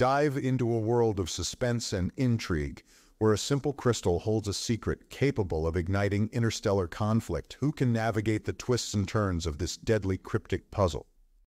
Dive into a world of suspense and intrigue, where a simple crystal holds a secret capable of igniting interstellar conflict. Who can navigate the twists and turns of this deadly cryptic puzzle?